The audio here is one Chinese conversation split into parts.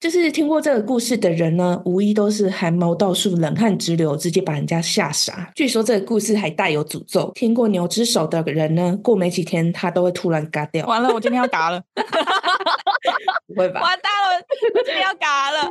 就是听过这个故事的人呢，无疑都是汗毛倒竖、冷汗直流，直接把人家吓傻。据说这个故事还带有诅咒，听过牛之手的人呢，过没几天他都会突然嘎掉。完了，我今天要嘎了，不会吧？完蛋了，我今天要嘎了。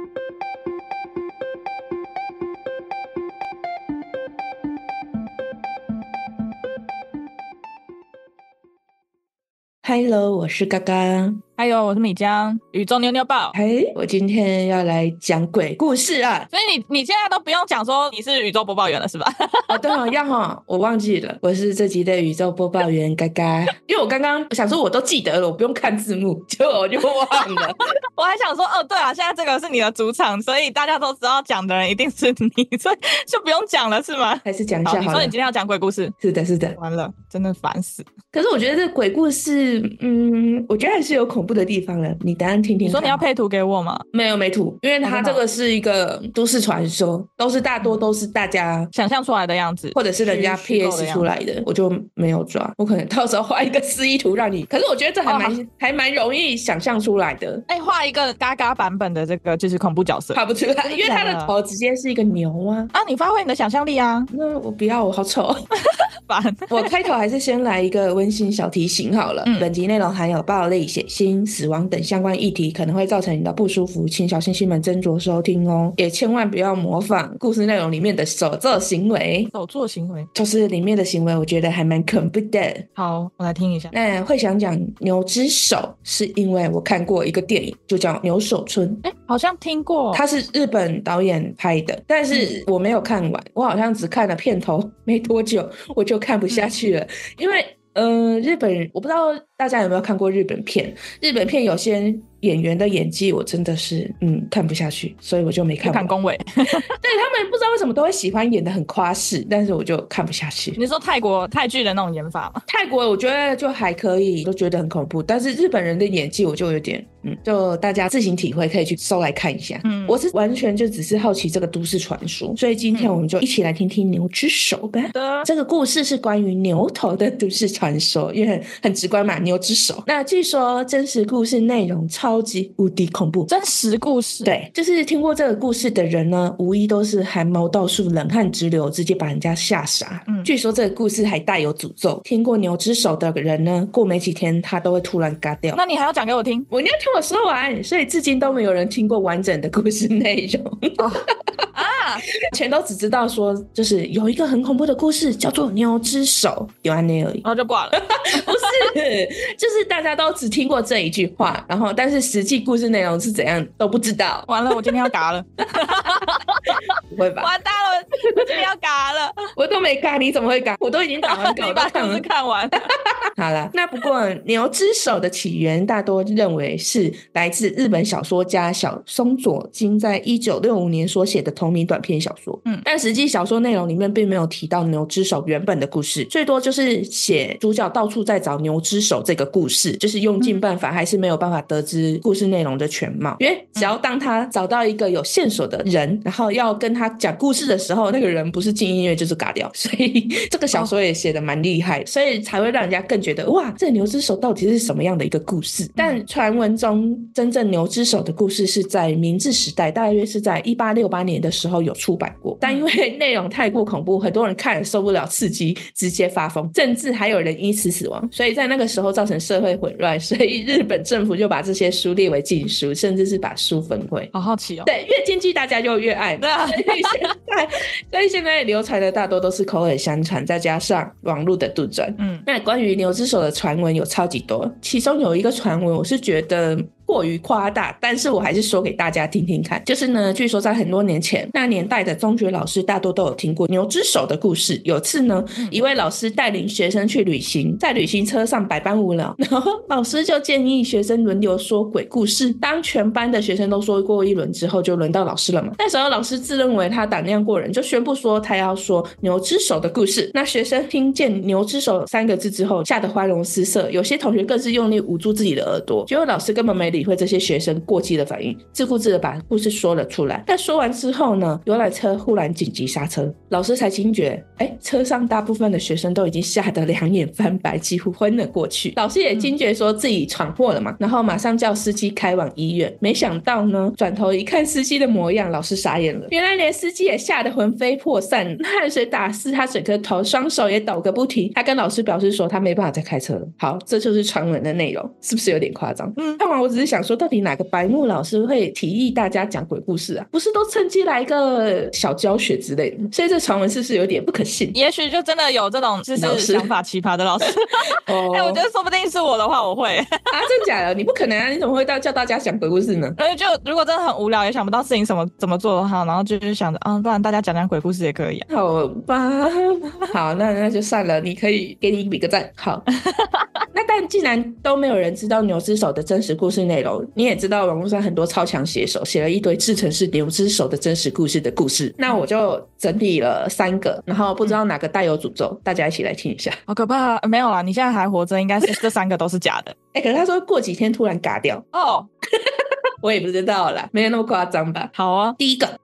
Hello，我是嘎嘎。还有，我是米江，宇宙妞妞报。嘿，我今天要来讲鬼故事啊！所以你你现在都不用讲说你是宇宙播报员了，是吧？哦，对哦，要哈，我忘记了，我是这集的宇宙播报员嘎嘎。因为我刚刚想说我都记得了，我不用看字幕，结果我就忘了。我还想说，哦，对啊，现在这个是你的主场，所以大家都知道讲的人一定是你，所以就不用讲了，是吗？还是讲一，下好了你说你。今天要讲鬼故事，是的，是的。完了，真的烦死。可是我觉得这鬼故事，嗯，我觉得还是有恐怖的地方了。你等一下听听。你说你要配图给我吗？没有没图，因为它这个是一个都市传说，都是大多都是大家想象出来的样子，或者是人家 PS 出来的，我就没有抓。我可能到时候画一个示意图让你，可是我觉得这还蛮、哦还蛮容易想象出来的。哎，画一个嘎嘎版本的这个就是恐怖角色画不出来，因为他的头直接是一个牛啊。啊！你发挥你的想象力啊，那我不要，我好丑。烦。我开头还是先来一个温馨小提醒好了。嗯本集内容含有暴力、血腥、死亡等相关议题，可能会造成你的不舒服，请小星星们斟酌收听哦。也千万不要模仿故事内容里面的手作行为，手作行为，就是里面的行为，我觉得还蛮恐怖的。好，我来听一下。那会想讲牛之手，是因为我看过一个电影，就叫《牛手村》，哎，好像听过，它是日本导演拍的，但是我没有看完，我好像只看了片头没多久，我就看不下去了，因为。嗯，日本我不知道大家有没有看过日本片，日本片有些演员的演技我真的是嗯看不下去，所以我就没看看恭维。对他们不知道为什么都会喜欢演的很夸饰，但是我就看不下去。你说泰国泰剧的那种演法吗？泰国我觉得就还可以，都觉得很恐怖，但是日本人的演技我就有点，嗯，就大家自行体会，可以去搜来看一下。嗯我是完全就只是好奇这个都市传说，所以今天我们就一起来听听牛之手吧。的这个故事是关于牛头的都市传说，因为很很直观嘛，牛之手。那据说真实故事内容超级无敌恐怖，真实故事，，对，就是听过这个故事的人呢，无疑都是汗毛倒竖、冷汗直流，直接把人家吓傻。嗯据说这个故事还带有诅咒，听过牛之手的人呢，过没几天他都会突然嘎掉。那你还要讲给我听？我一定要听我说完，所以至今都没有人听过完整的故事内容，啊，全都只知道说，就是有一个很恐怖的故事叫做牛之手，有安内而已。然后就挂了。不是，就是大家都只听过这一句话，然后但是实际故事内容是怎样都不知道，完了，我今天要嘎了，不会吧？完蛋了，我今天要嘎了。我都没嘎，你怎么会嘎？我都已经打完稿，你把故事看完。看完，好了，那不过牛之手的起源，大多认为是来自日本小说家小松左京在一九六五年所写的同名短篇小说。嗯但实际小说内容里面并没有提到牛之手原本的故事，最多就是写主角到处在找牛之手这个故事，就是用尽办法还是没有办法得知故事内容的全貌。因为只要当他找到一个有线索的人，然后要跟他讲故事的时候，那个人不是进音乐就是嘎掉，所以这个小说也写的蛮厉害，所以才会让人家更觉得哇，这牛之手到底是什么样的一个故事？但传闻中真正牛之手的故事是在明治时代，大约是在一八六八年的时候有出版过，但因为内容太过恐怖，很多人看了受不了刺激，直接发疯，甚至还有人因此死亡，所以在那个时候造成社会混乱，所以日本政府就把这些书列为禁书，甚至是把书焚毁。好好奇哦。对，越禁忌大家就越爱。所以现在，所以现在流传的大多都是口耳相传，再加上网络的杜撰。嗯，那关于牛之手的传闻有超级多，其中有一个传闻，我是觉得过于夸大，但是我还是说给大家听听看。就是呢，据说在很多年前，那年代的中学老师大多都有听过牛之手的故事。有次呢，一位老师带领学生去旅行，在旅行车上百般无聊，然后老师就建议学生轮流说鬼故事。当全班的学生都说过一轮之后，就轮到老师了嘛。那时候老师自认为他胆量过人，就宣布说他要说牛之手的故事。那学生听见牛之手三个字之后，吓得花容失色，有些同学更是用力捂住自己的耳朵。结果老师根本没理理会这些学生过激的反应，自顾自的把故事说了出来。但说完之后呢，游览车忽然紧急刹车，老师才惊觉，哎，车上大部分的学生都已经吓得两眼翻白，几乎昏了过去。老师也惊觉说自己闯祸了嘛，然后马上叫司机开往医院。没想到呢，转头一看司机的模样，老师傻眼了，原来连司机也吓得魂飞魄散，汗水打湿他整个头，双手也抖个不停。他跟老师表示说他没办法再开车了。好，这就是传闻的内容，是不是有点夸张？嗯，看完我只是想说，到底哪个白木老师会提议大家讲鬼故事啊？不是都趁机来一个小教学之类的？所以这传闻是不是有点不可信？也许就真的有这种就是想法奇葩的老师。哦哎、我觉得说不定是我的话，我会。啊，真假的？你不可能啊！你怎么会到叫大家讲鬼故事呢？而且就如果真的很无聊，也想不到事情怎么怎么做的话，然后就是想着，嗯，不然大家讲讲鬼故事也可以啊。好吧，好，那那就算了。你可以给你比个赞。好，那但既然都没有人知道牛之手的真实故事内容，你也知道网络上很多超强写手写了一堆制成是牛之手的真实故事的故事，那我就整理了三个，然后不知道哪个带有诅咒，大家一起来听一下。好可怕、啊！没有啦，你现在还活着，应该是这三个都是假的哎、可是他说过几天突然嘎掉，哦。我也不知道啦，没有那么夸张吧？好啊，第一个，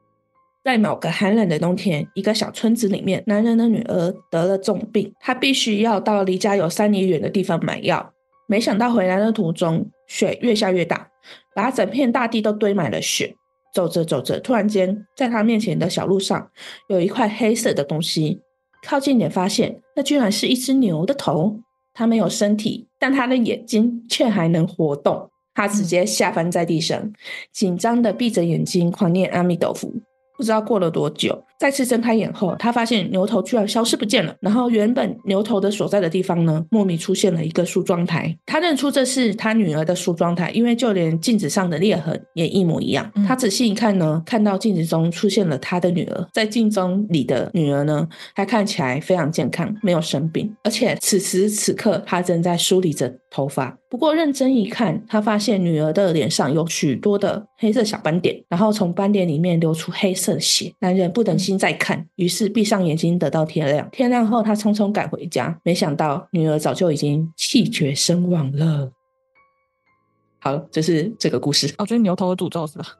在某个寒冷的冬天，一个小村子里面，男人的女儿得了重病，他必须要到离家有三里远的地方买药。没想到回来的途中，雪越下越大，把整片大地都堆满了雪。走着走着，突然间，在他面前的小路上有一块黑色的东西，靠近点发现，那居然是一只牛的头。它没有身体，但它的眼睛却还能活动。他直接下翻在地上，紧张的闭着眼睛狂念阿弥陀佛。不知道过了多久，再次睁开眼后，他发现牛头居然消失不见了。然后原本牛头的所在的地方呢，莫名出现了一个梳妆台。他认出这是他女儿的梳妆台，因为就连镜子上的裂痕也一模一样。嗯他仔细一看呢，看到镜子中出现了他的女儿，在镜中里的女儿呢，她看起来非常健康，没有生病，而且此时此刻她正在梳理着头发。不过认真一看，他发现女儿的脸上有许多的黑色小斑点，然后从斑点里面流出黑色的血。男人不等心再看，于是闭上眼睛，等到天亮。天亮后，他匆匆赶回家，没想到女儿早就已经气绝身亡了。好，这是这个故事。哦，就是牛头的诅咒是吧？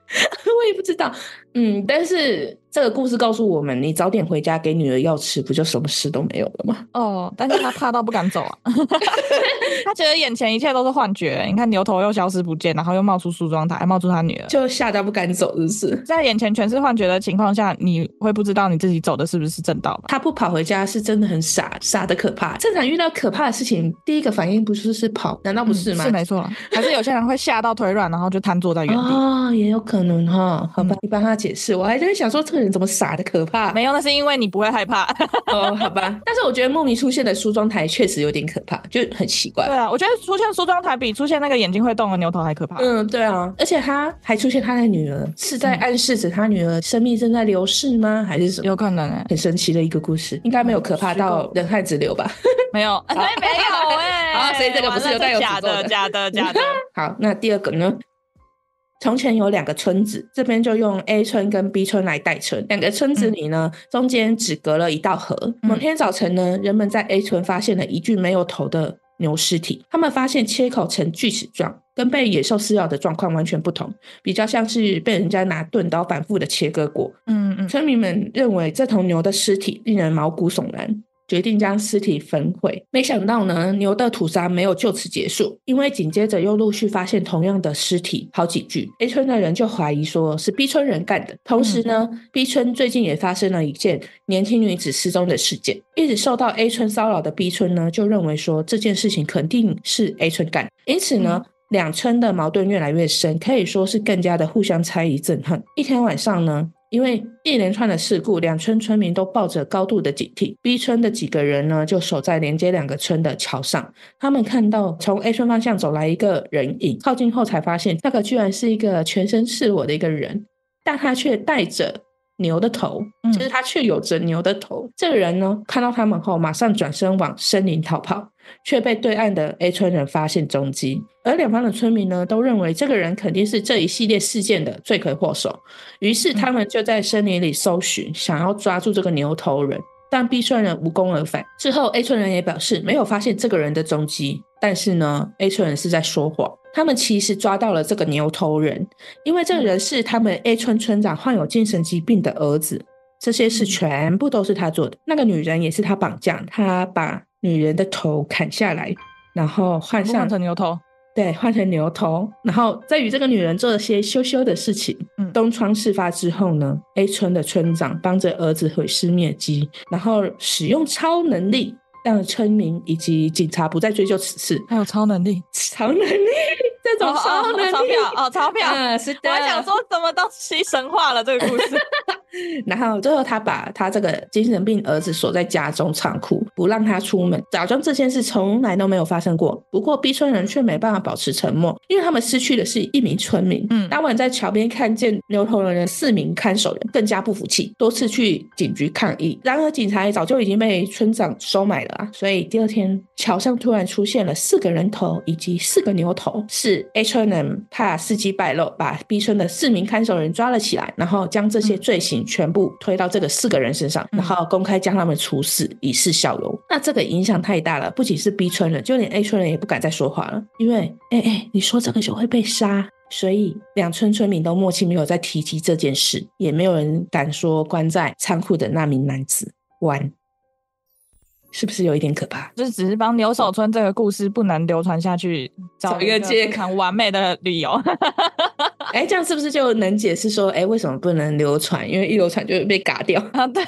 我也不知道，嗯，但是这个故事告诉我们，你早点回家给女儿药吃，不就什么事都没有了吗？哦，但是他怕到不敢走啊，他觉得眼前一切都是幻觉。你看牛头又消失不见，然后又冒出梳妆台，冒出他女儿，就吓到不敢走，是不是？在眼前全是幻觉的情况下，你会不知道你自己走的是不是正道吧？他不跑回家是真的很傻，傻的可怕。正常遇到可怕的事情，第一个反应不是是跑，难道不是吗？是没错，还是有些人会吓到腿软，然后就瘫坐在原地。哦，也有可能哈。好吧，嗯你帮他解释，我还在想说这个人怎么傻的可怕。没有，那是因为你不会害怕。哦，好吧。但是我觉得莫名出现的梳妆台确实有点可怕，就很奇怪对。啊，我觉得出现梳妆台比出现那个眼睛会动的牛头还可怕。嗯，对啊，而且他还出现他的女儿，是在暗示着他女儿生命正在流逝吗？还是什么？有可能哎、很神奇的一个故事，应该没有可怕到人汗直流吧？没有，哎、没有哎、好所以这个不是有带有假的假的，假的。好，那第二个呢？从前有两个村子，这边就用 A 村跟 B 村来代称。两个村子里呢，中间只隔了一道河。嗯某天早晨呢，人们在 A 村发现了一具没有头的牛尸体。他们发现切口呈锯齿状，跟被野兽撕咬的状况完全不同，比较像是被人家拿钝刀反复的切割过。嗯嗯，村民们认为这头牛的尸体令人毛骨悚然，决定将尸体焚毁。没想到呢，牛的屠杀没有就此结束，因为紧接着又陆续发现同样的尸体好几具，A 村的人就怀疑说是 B 村人干的。同时呢、b 村最近也发生了一件年轻女子失踪的事件，一直受到 A 村骚扰的 B 村呢，就认为说这件事情肯定是 A 村干，因此呢。两村的矛盾越来越深，可以说是更加的互相猜疑憎恨。一天晚上呢，因为一连串的事故，两村村民都抱着高度的警惕。B 村的几个人呢，就守在连接两个村的桥上。他们看到从 A 村方向走来一个人影，靠近后才发现，那个居然是一个全身赤裸的一个人，但他却戴着牛的头，嗯就是他却有着牛的头。这个人呢，看到他们后，马上转身往森林逃跑。却被对岸的 A 村人发现踪迹，而两方的村民呢都认为这个人肯定是这一系列事件的罪魁祸首，于是他们就在森林里搜寻，想要抓住这个牛头人。但 B 村人无功而返。之后 A 村人也表示没有发现这个人的踪迹，但是呢，A 村人是在说谎。他们其实抓到了这个牛头人，因为这个人是他们 A 村村长患有精神疾病的儿子。这些事全部都是他做的。那个女人也是他绑架，他把女人的头砍下来，然后换上换成牛头。对，换成牛头，然后再与这个女人做了些羞羞的事情。嗯东窗事发之后呢，A 村的村长帮着儿子毁尸灭迹，然后使用超能力，让村民以及警察不再追究此事。还有超能力，超能力，这种哦超能力，哦钞票哦，钞票。嗯，是的。我还想说，什么东西神话了这个故事？然后最后他把他这个精神病儿子锁在家中仓库，不让他出门，假装这件事从来都没有发生过。不过 B 村人却没办法保持沉默，因为他们失去的是一名村民。嗯当晚在桥边看见牛头人的四名看守人更加不服气，多次去警局抗议。然而警察也早就已经被村长收买了啊，所以第二天桥上突然出现了四个人头以及四个牛头，是 A 村人怕事机败露，把 B 村的四名看守人抓了起来，然后将这些罪行全部推到这个四个人身上，嗯然后公开将他们处死，以示效尤。那这个影响太大了，不仅是 B 村人，就连 A 村人也不敢再说话了，因为哎哎，你说这个就会被杀。所以两村村民都默契没有再提及这件事，也没有人敢说关在仓库的那名男子关，是不是有一点可怕？就是只是帮牛首村这个故事不能流传下去，找一个借口完美的理由。哎，这样是不是就能解释说，哎，为什么不能流传？因为一流传就会被嘎掉。啊，对。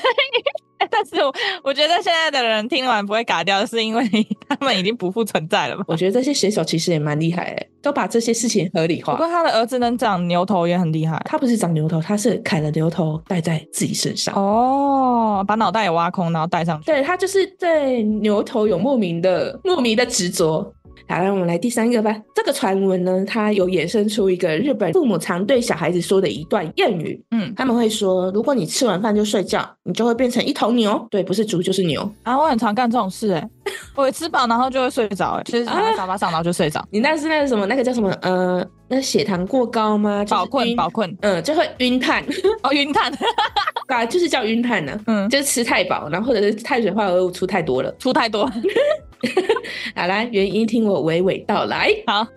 但是我我觉得现在的人听完不会嘎掉，是因为他们已经不复存在了吧？我觉得这些写手其实也蛮厉害的，都把这些事情合理化。不过他的儿子能长牛头也很厉害他不是长牛头，他是砍了牛头戴在自己身上。哦，把脑袋也挖空，然后戴上去。对他就是对牛头有莫名的莫名的执着。好，那我们来第三个吧。这个传闻呢，它有衍生出一个日本父母常对小孩子说的一段谚语。嗯，他们会说，如果你吃完饭就睡觉，你就会变成一头牛。对，不是猪就是牛。啊，我很常干这种事哎、我吃饱然后就会睡着哎，就是躺在沙发上然后就睡着，你那是那个什么，那个叫什么？呃，那血糖过高吗？就是饱困晕饱困嗯，就会晕碳，哦晕碳，啊，就是叫晕碳呢、嗯，就是吃太饱，然后或者是碳水化合物出太多了。出太多。好啦，原因听我娓娓道来。好，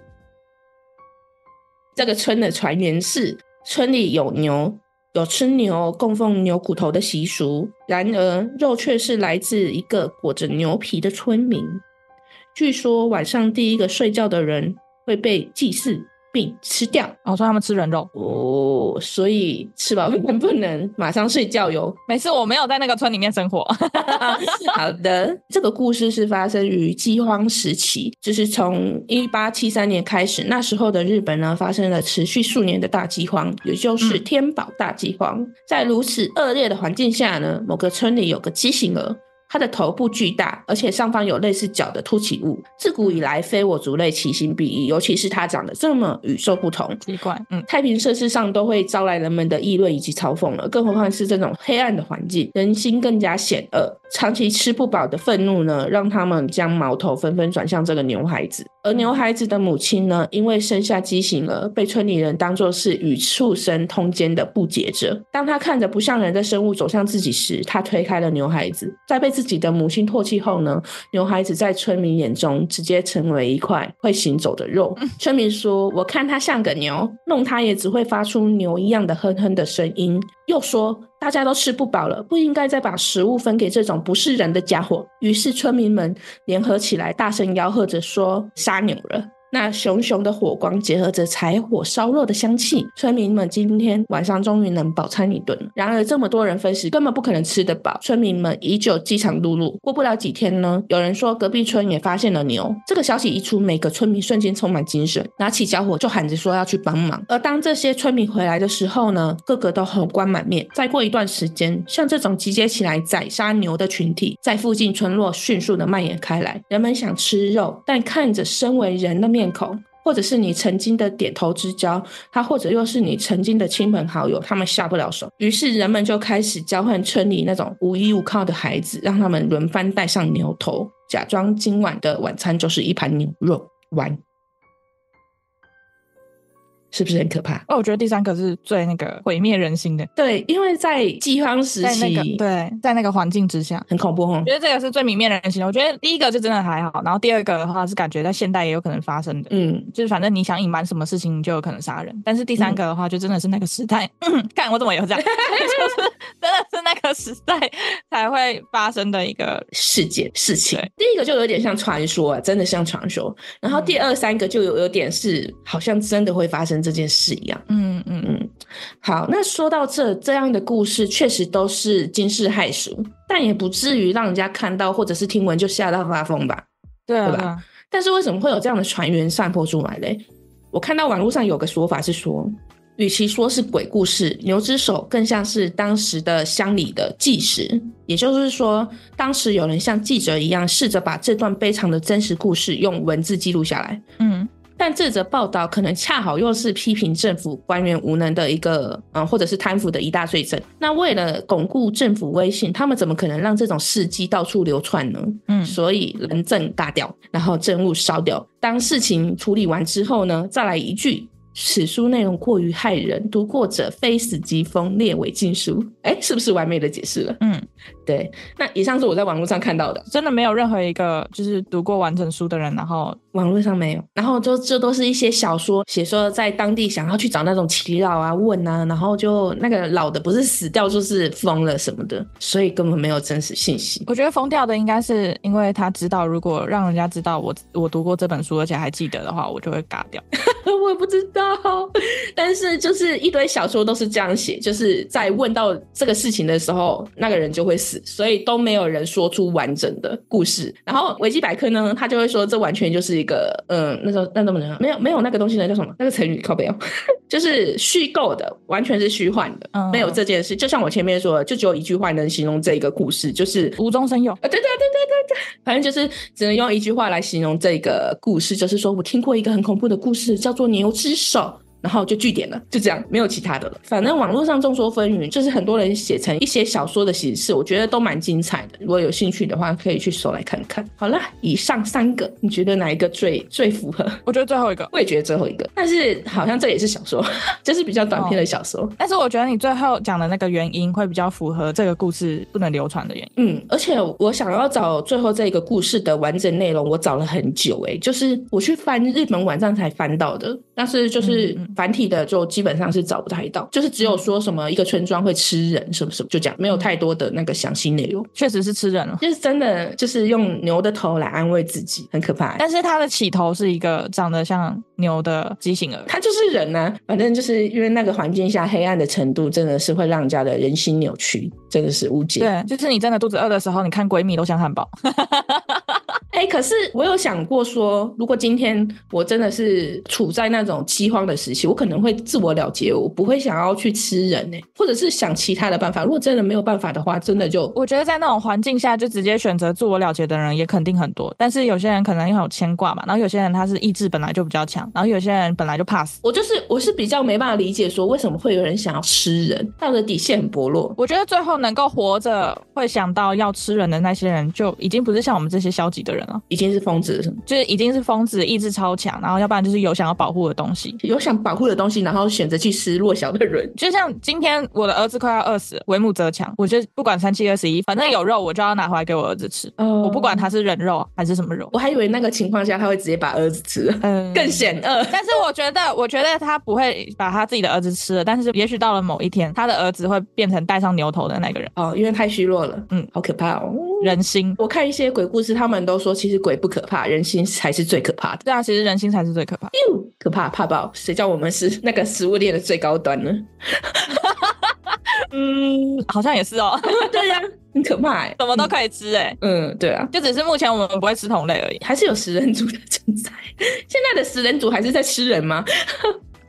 这个村的传言是，村里有牛，有吃牛供奉牛骨头的习俗。然而，肉却是来自一个裹着牛皮的村民。据说晚上第一个睡觉的人会被祭祀并吃掉。我说他们吃人肉，哦，所以吃饱饭不能马上睡觉哟。没事，我没有在那个村里面生活。好的，这个故事是发生于饥荒时期，就是从一八七三年开始，那时候的日本呢发生了持续数年的大饥荒，也就是嗯天宝大饥荒。在如此恶劣的环境下呢，某个村里有个畸形儿。它的头部巨大，而且上方有类似角的凸起物。自古以来，非我族类其心必异，尤其是它长得这么与众不同，奇怪，嗯，太平盛世上都会招来人们的议论以及嘲讽了，更何况是这种黑暗的环境，人心更加险恶。长期吃不饱的愤怒呢，让他们将矛头纷纷转向这个牛孩子。而牛孩子的母亲呢，因为生下畸形儿，被村里人当作是与畜生通奸的不洁者。当他看着不像人的生物走向自己时，他推开了牛孩子。在被自己的母亲唾弃后呢，牛孩子在村民眼中直接成为一块会行走的肉。村民说：“我看他像个牛，弄他也只会发出牛一样的哼哼的声音。”又说：“大家都吃不饱了，不应该再把食物分给这种不是人的家伙。”于是村民们联合起来，大声吆喝着说：“杀牛了！”那熊熊的火光结合着柴火烧肉的香气，村民们今天晚上终于能饱餐一顿了。然而，这么多人分食，根本不可能吃得饱。村民们依旧饥肠辘辘。过不了几天呢，有人说隔壁村也发现了牛。这个消息一出，每个村民瞬间充满精神，拿起小火就喊着说要去帮忙。而当这些村民回来的时候呢，个个都红光满面。再过一段时间，像这种集结起来宰杀牛的群体，在附近村落迅速的蔓延开来。人们想吃肉，但看着身为人的面面孔。或者是你曾经的点头之交，他或者又是你曾经的亲朋好友，他们下不了手，于是人们就开始交换村里那种无依无靠的孩子，让他们轮番戴上牛头，假装今晚的晚餐就是一盘牛肉丸。是不是很可怕？哦，我觉得第三个是最那个毁灭人心的，对，因为在饥荒时在那个期，对，在那个环境之下。很恐怖哦我。觉得这个是最泯灭人心的。我觉得第一个就真的还好，然后第二个的话是感觉在现代也有可能发生的，嗯，就是反正你想隐瞒什么事情，你就有可能杀人。但是第三个的话，就真的是那个时代，看我怎么有这样，就是真的是那个时代才会发生的一个。事件事情，第一个就有点像传说、啊，真的像传说。然后第二、三个就有有点是好像真的会发生这件事一样。嗯嗯嗯，好，那说到这，这样的故事确实都是惊世骇俗，但也不至于让人家看到或者是听闻就吓到发疯吧。对啊对吧但是为什么会有这样的传言散播出来嘞？我看到网络上有个说法是说，与其说是鬼故事，牛之手更像是当时的乡里的纪实，也就是说，当时有人像记者一样，试着把这段悲惨的真实故事用文字记录下来。嗯但这则报道可能恰好又是批评政府官员无能的一个，嗯，或者是贪腐的一大罪证。那为了巩固政府威信，他们怎么可能让这种事迹到处流传呢？嗯所以人证大掉，然后证物烧掉。当事情处理完之后呢，再来一句。此书内容过于骇人，读过者非死即疯，列为禁书。哎，是不是完美的解释了？嗯，对，那以上是我在网络上看到的，真的没有任何一个就是读过完整书的人，然后网络上没有。然后就这都是一些小说写说在当地想要去找那种祈老啊问啊，然后就那个老的不是死掉就是疯了什么的，所以根本没有真实信息。我觉得疯掉的应该是因为他知道，如果让人家知道我我读过这本书，而且还记得的话，我就会嘎掉。我也不知道，但是就是一堆小说都是这样写，就是在问到这个事情的时候，那个人就会死，所以都没有人说出完整的故事。然后维基百科呢，他就会说这完全就是一个，嗯，那种那怎么讲？没有没有那个东西呢，叫什么？那个成语靠背哦，就是虚构的，完全是虚幻的，嗯没有这件事。就像我前面说的，就只有一句话能形容这个故事，就是无中生有。啊，对对对对对对，反正就是只能用一句话来形容这个故事，就是说我听过一个很恐怖的故事，叫做牛之手。然后就据点了，就这样，没有其他的了。反正网络上众说纷纭，就是很多人写成一些小说的形式，我觉得都蛮精彩的。如果有兴趣的话，可以去搜来看看。好了，以上三个，你觉得哪一个最最符合？我觉得最后一个，我也觉得最后一个，但是好像这也是小说，这是比较短篇的小说。但是我觉得你最后讲的那个原因会比较符合这个故事不能流传的原因。嗯，而且我想要找最后这个故事的完整内容，我找了很久、欸，就是我去翻日本网站才翻到的，但是就是嗯嗯繁体的就基本上是找不太到，就是只有说什么一个村庄会吃人什么什么，就这样，没有太多的那个详细内容。确实是吃人了，就是真的，就是用牛的头来安慰自己，很可怕欸、但是它的起头是一个长得像牛的畸形儿。他就是人呐、反正就是因为那个环境下黑暗的程度，真的是会让人家的人心扭曲，真的是无解。对，就是你真的肚子饿的时候，你看闺蜜都像汉堡。哎、可是我有想过说，如果今天我真的是处在那种饥荒的时期，我可能会自我了结，我不会想要去吃人呢、或者是想其他的办法。如果真的没有办法的话，真的就我觉得在那种环境下，就直接选择自我了结的人也肯定很多。但是有些人可能因为有牵挂嘛，然后有些人他是意志本来就比较强，然后有些人本来就怕死。我就是我是比较没办法理解说为什么会有人想要吃人，道德底线很薄弱。我觉得最后能够活着会想到要吃人的那些人，就已经不是像我们这些消极的人了，已经是疯子了？就是已经是疯子，意志超强，然后要不然就是有想要保护的东西。有想保护的东西，然后选择去吃弱小的人。就像今天我的儿子快要饿死了，为母则强，我就不管三七二十一，反正有肉我就要拿回来给我儿子吃，哦我不管他是人肉还是什么肉。我还以为那个情况下他会直接把儿子吃了，嗯更险恶。但是我觉得，我觉得他不会把他自己的儿子吃了，但是也许到了某一天，他的儿子会变成戴上牛头的那个人，哦，因为太虚弱了，嗯，好可怕哦。人心。我看一些鬼故事，他们都说其实鬼不可怕，人心才是最可怕的。对啊，其实人心才是最可怕的。哟，可怕怕爆！谁叫我们是那个食物链的最高端呢？嗯，好像也是哦，对呀、很可怕哎、什么都可以吃哎、嗯，对啊，就只是目前我们不会吃同类而已。还是有食人族的存在。现在的食人族还是在吃人吗？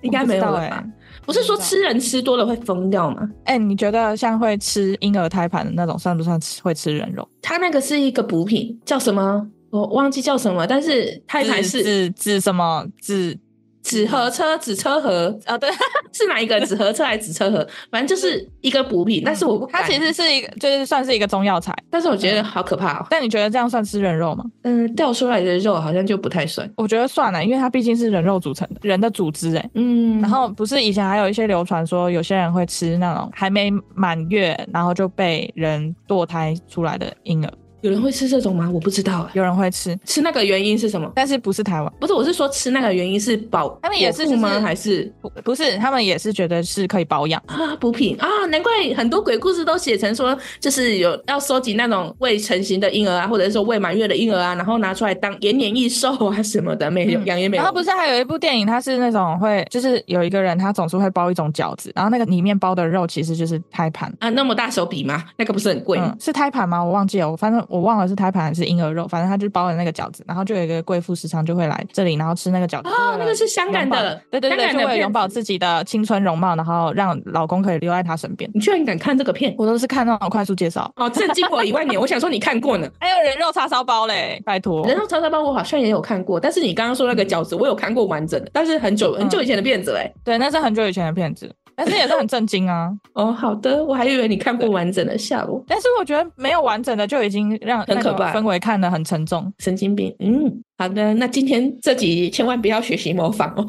应该没有了吧？我不是说吃人吃多了会疯掉吗？哎、你觉得像会吃婴儿胎盘的那种，算不算吃会吃人肉？它那个是一个补品，叫什么？我忘记叫什么，但是胎盘是治治治什么治纸盒车、纸车盒，啊，对，是哪一个纸盒车还是纸车盒？反正就是一个补品，但是我不它其实是一个，就是算是一个中药材。但是我觉得好可怕哦。但你觉得这样算吃人肉吗？嗯，掉出来的肉好像就不太算。我觉得算了，因为它毕竟是人肉组成的，人的组织哎、嗯，然后不是以前还有一些流传说，有些人会吃那种还没满月，然后就被人堕胎出来的婴儿，有人会吃这种吗？我不知道哎。有人会吃，吃那个原因是什么？但是不是台湾，不是，我是说吃那个原因是保他们也是吗？就是还是不不是，他们也是觉得是可以保养。啊补品啊？难怪很多鬼故事都写成说，就是有要收集那种未成型的婴儿啊，或者是说未满月的婴儿啊，然后拿出来当延年益寿啊什么的，没有嗯养也没有。然后不是还有一部电影，它是那种会，就是有一个人他总是会包一种饺子，然后那个里面包的肉其实就是胎盘。啊，那么大手笔吗？那个不是很贵吗？嗯，是胎盘吗？我忘记了，我反正我忘了是胎盘还是婴儿肉，反正他就包了那个饺子，然后就有一个贵妇时常就会来这里，然后吃那个饺子。哦那个是香港的对对对，就为了永葆自己的青春容貌，然后让老公可以留在她身边。你居然敢看这个片？我都是看那种快速介绍，哦，震惊我一万年！我想说你看过呢。还有人肉叉烧包嘞，拜托。人肉叉烧包我好像也有看过，但是你刚刚说那个饺子，我有看过完整的，但是很久很久以前的片子嘞。对，那是很久以前的片子，但是也是很震惊啊。哦，好的，我还以为你看不完整的，下午，但是我觉得没有完整的就已经让很可怕氛围看得很沉重。神经病。嗯，好的，那今天这集千万不要学习模仿哦，哦，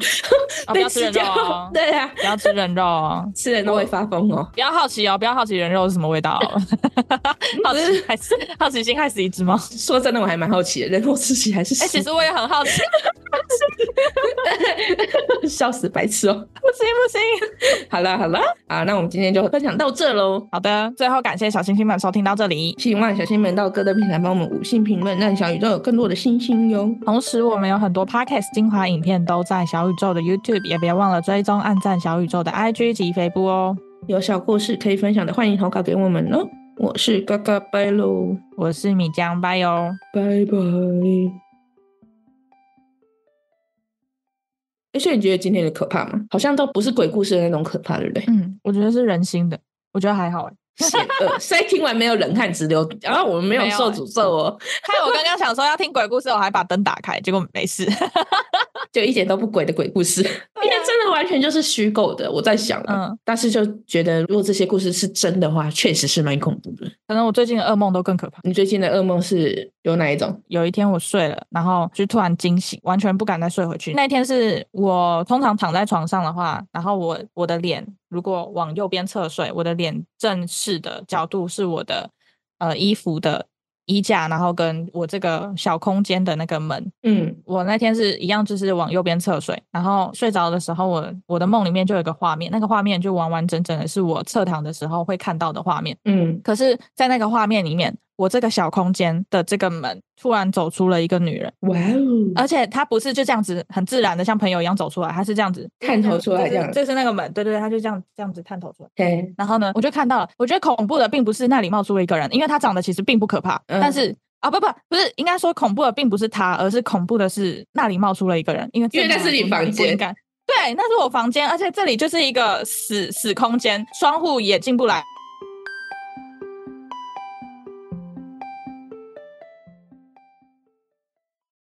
不被要吃人肉 对啊，不要吃人肉哦。吃人都会发疯哦。不要好奇哦，不要好奇人肉是什么味道哦。好奇还是好奇心害死一只猫。说真的，我还蛮好奇的，人肉吃起来是哎、其实我也很好奇，笑死白痴哦。不行不行。好了好了，啊，那我们今天就分享到这喽。好的，最后感谢小星星们收听到这里。希望小星们到各个平台帮我们五星评论，让小宇宙有更多的星星哟。同时，我们有很多 podcast 精华影片都在小宇宙的 YouTube，也别忘了追踪、按赞小宇宙的 IG 及飞布哦。有小故事可以分享的，欢迎投稿给我们哦。我是嘎嘎拜喽，我是米江，拜哟。拜拜。哎，所以你觉得今天的可怕吗？好像都不是鬼故事的那种可怕，对不对？嗯，我觉得是人心的，我觉得还好哎。险恶，所以听完没有冷汗直流，然后我们没有受诅咒哦，害我刚刚想说要听鬼故事，我还把灯打开，结果没事。就一点都不鬼的鬼故事，因为真的完全就是虚构的。我在想，嗯嗯，但是就觉得如果这些故事是真的话，确实是蛮恐怖的。可能我最近的噩梦都更可怕。你最近的噩梦是有哪一种？有一天我睡了，然后就突然惊醒，完全不敢再睡回去。那天是我通常躺在床上的话，然后我我的脸如果往右边侧睡，我的脸正视的角度是我的呃衣服的衣架，然后跟我这个小空间的那个门。嗯我那天是一样，就是往右边侧睡，然后睡着的时候我，我的梦里面就有一个画面，那个画面就完完整整的是我侧躺的时候会看到的画面。嗯，可是，在那个画面里面，我这个小空间的这个门突然走出了一个女人，哇哦，而且她不是就这样子很自然的像朋友一样走出来，她是这样子探头出来这样这是那个门，对对对，她就这样这样子探头出来。对，然后呢，我就看到了，我觉得恐怖的并不是那里冒出了一个人，因为她长得其实并不可怕，嗯但是。啊不不不是，应该说恐怖的并不是他，而是恐怖的是那里冒出了一个人，因为因为那是你房间对，那是我房间，而且这里就是一个死死空间，窗户也进不来，